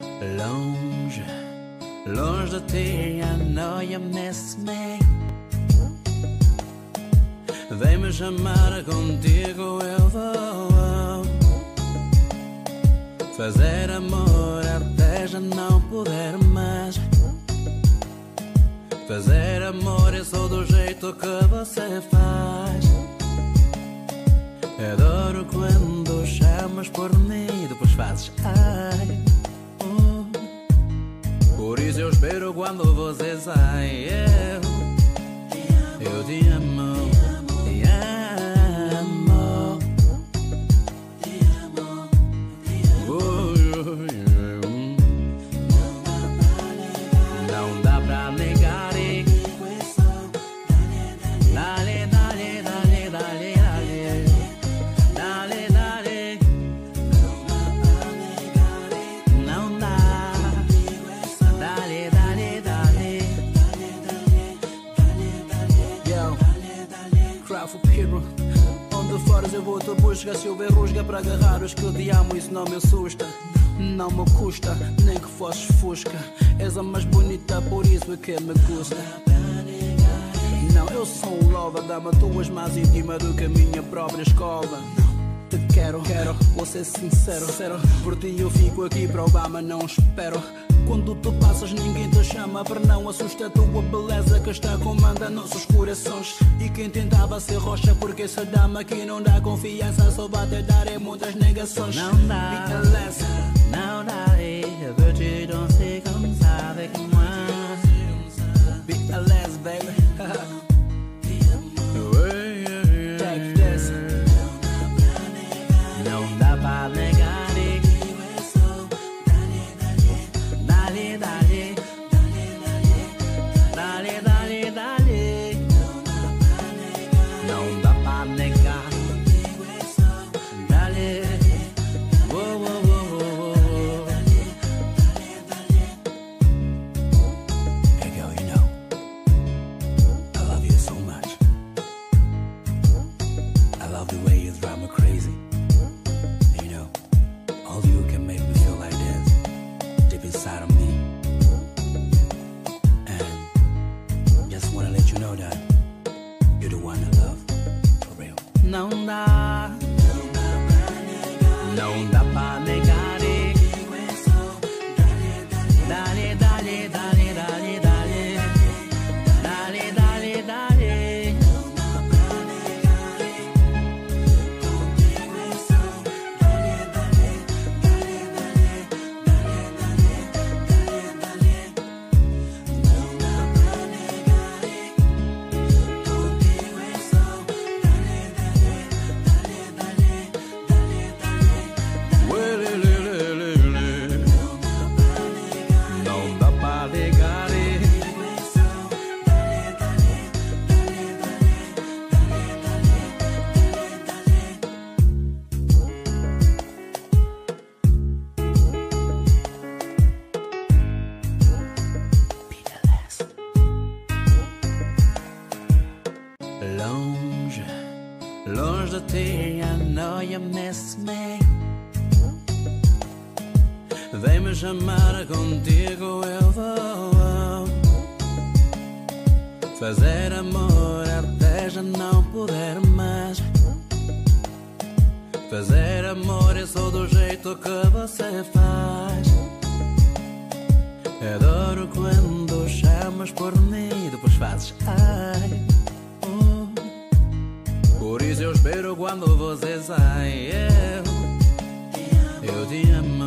Longe, longe de ti a noia me Vem-me chamar contigo, eu vou Fazer amor até já não poder mais. Fazer amor é só do jeito que você faz. Adoro quando chamas por mim depois fazes ai quando você sai. Eu, busca Se houver rusga para agarrar os que eu te amo Isso não me assusta Não me custa, nem que fosses fusca. És a mais bonita, por isso é que me custa. Não, eu sou um lover Dama, tu és mais íntima do que a minha própria escola. Te quero, quero, vou ser sincero, sincero. Por ti eu fico aqui para Obama, não espero quando tu passas, ninguém te chama. Para não assusta a tua beleza que está comanda nossos corações. E quem tentava ser rocha, porque essa dama aqui não dá confiança, só bate dar em muitas negações. Não dá, não dá, eu te não sei known sabe como é. Be a less, baby. chamar contigo eu vou Fazer amor até já não poder mais Fazer amor é só do jeito que você faz Adoro quando chamas por mim depois fazes ai eu espero quando você sai Eu, eu te amo